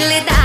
facilidad.